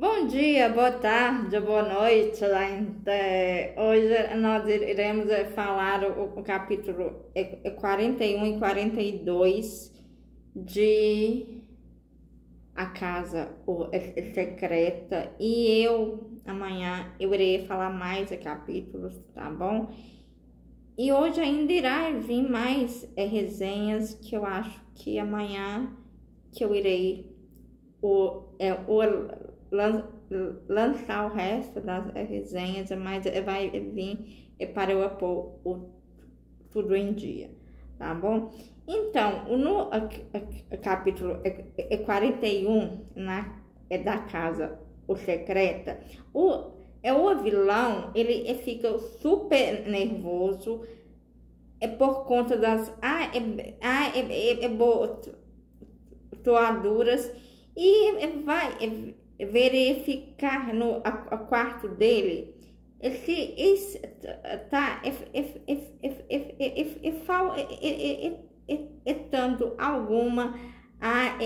Bom dia, boa tarde, boa noite. É, hoje nós iremos é, falar o, o capítulo 41 e 42 de A Casa Secreta. E eu, amanhã, eu irei falar mais capítulos, tá bom? E hoje ainda irá vir mais é, resenhas que eu acho que amanhã que eu irei o, é, o lançar o resto das resenhas, mas vai vir para eu pôr o, tudo em dia, tá bom? Então, no capítulo é, é 41, na, é da casa o secreta, o, é o vilão, ele, fica super nervoso, é por conta das ah, é, ah, é, é, é toaduras e vai verificar no a, a quarto dele se está estando alguma a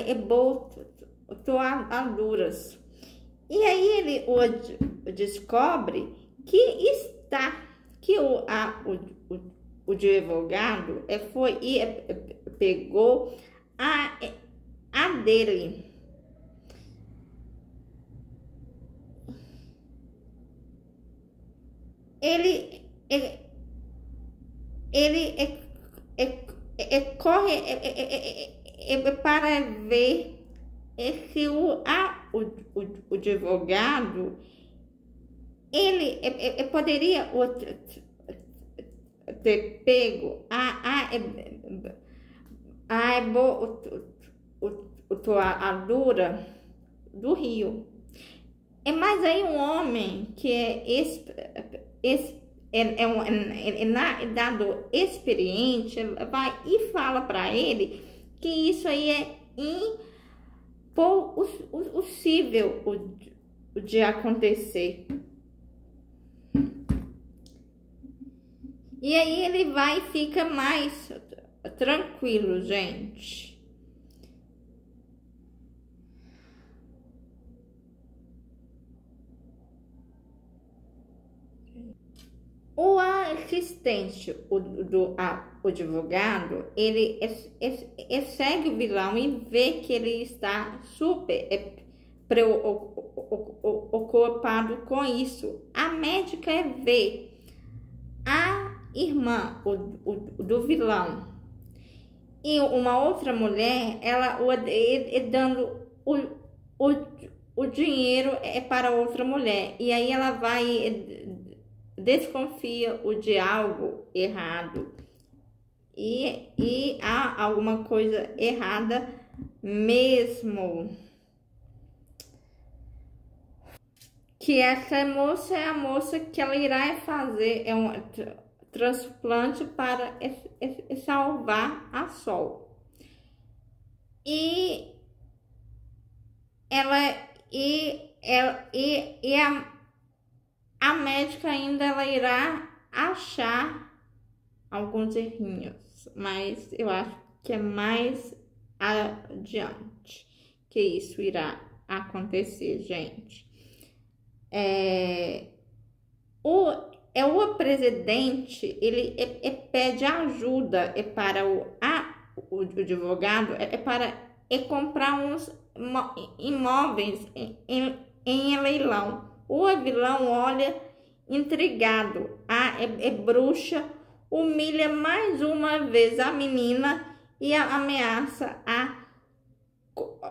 toaduras. E aí ele o descobre que está que o, a, o, o, o advogado foi e pegou a, a dele ele, ele, ele é, é, é, corre para ver se o, a, o, o, o advogado ele poderia ter pego a, a, a, a, do rio. É mais aí um homem que é esse, é, é, um, é, é, dado experiente, vai e fala para ele que isso aí é impossível de acontecer. E aí ele vai e fica mais tranquilo, gente. O assistente, o, do a, o advogado, ele é, é, é, segue o vilão e vê que ele está super é, preocupado com isso. A médica é ver a irmã o, o, do vilão e uma outra mulher, ela o, é, é dando o, o, o dinheiro é para outra mulher. E aí ela vai desconfia o de algo errado e, e há alguma coisa errada mesmo. Que essa moça é a moça que ela irá fazer é um transplante para salvar a Sol. E ela e ela e, e a médica ainda ela irá achar alguns errinhos, mas eu acho que é mais adiante que isso irá acontecer, gente. É, o, é o presidente, ele é, é, pede ajuda é para o, a, o, o advogado, é, é para é comprar uns imóveis em, em, em leilão o vilão olha intrigado. A é, é bruxa humilha mais uma vez a menina e a ameaça a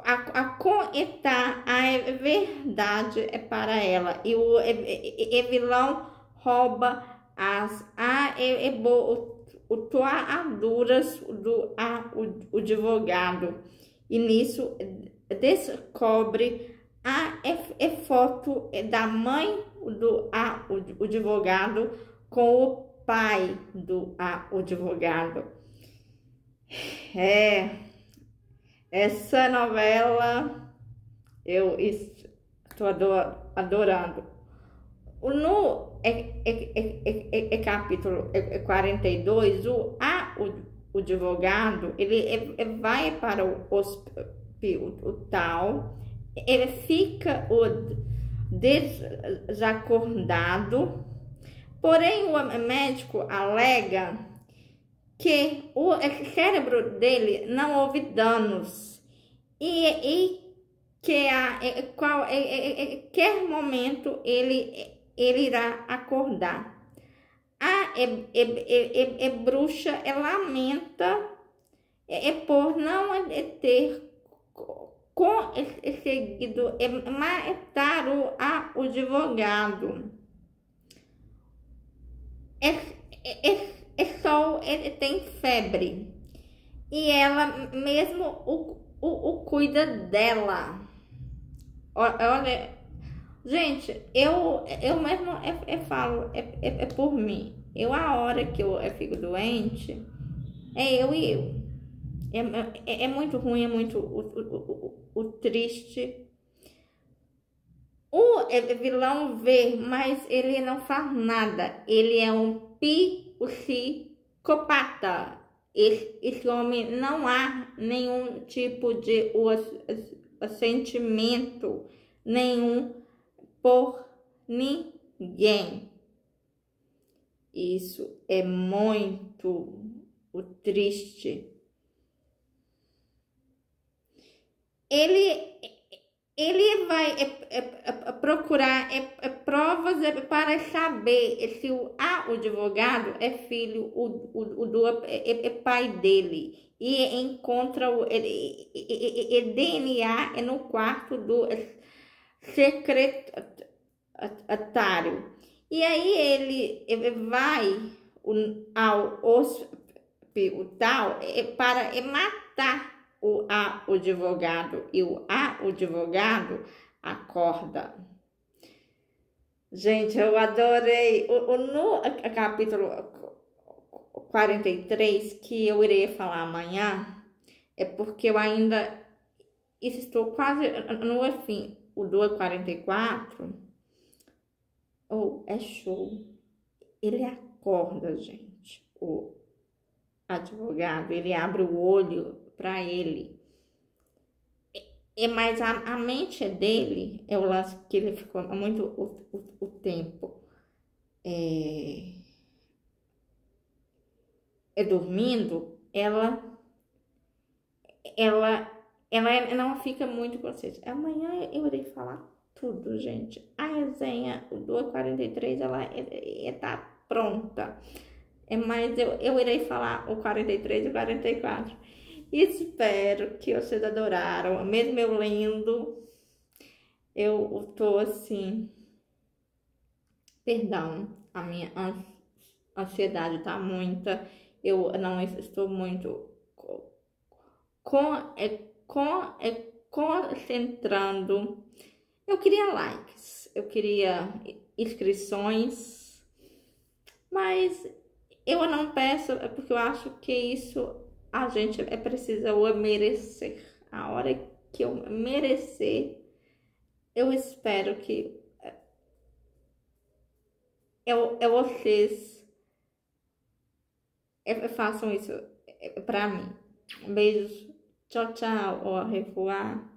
a, a contar a verdade é para ela e o é, é, é vilão rouba as a é, é bo, o, o toaduras do a, o, o advogado e nisso descobre a é, é foto da mãe do a, o, o advogado com o pai do a, o advogado. É, essa novela eu estou adorando. No é, é, é, é, é capítulo é, 42, o, a, o, o advogado ele vai para o hospital fica o desacordado, porém o médico alega que o cérebro dele não houve danos e, e que a qual qualquer momento ele ele irá acordar. A é, é, é bruxa lamenta é, por não ter conseguido matar o advogado. É, é, é só ele tem febre e ela mesmo o, o, o cuida dela. Olha, gente, eu, eu mesmo falo, é, é, é, por mim. Eu, a hora que eu, eu fico doente, é eu e eu. É, é, é muito ruim, é muito o, o, o, triste. O vilão vê, mas ele não faz nada. Ele é um psicopata. Esse, esse homem não há nenhum tipo de sentimento nenhum por ninguém. Isso é muito o triste. Ele ele vai é, é, é, procurar provas para saber se o, ah, o advogado é filho o, o, o do é, pai dele e encontra o DNA é no quarto do secretário. E aí ele vai ao hospital para matar o a o advogado e o a o advogado acorda. Gente, eu adorei o, o no capítulo 43 que eu irei falar amanhã é porque eu ainda estou quase no fim. O do 44 oh, é show. Ele acorda, gente. O advogado, ele abre o olho para ele. É, mas a, a mente dele é o lance que ele ficou muito o, o, o tempo é, é dormindo, ela ela ela não fica muito consciente. Amanhã eu irei falar tudo, gente. A resenha do 43 ela está pronta. É, mas eu, eu irei falar o 43 e o 44. Espero que vocês adoraram. Mesmo eu lendo, eu tô assim. Perdão, a minha ansiedade tá muita. Eu não estou muito com, é, com, é, concentrando. Eu queria likes, eu queria inscrições, mas eu não peço é porque eu acho que isso a gente é precisa o merecer. A hora que eu merecer, eu espero que eu, eu vocês façam isso para mim. Beijos. Tchau, tchau. Au revoir.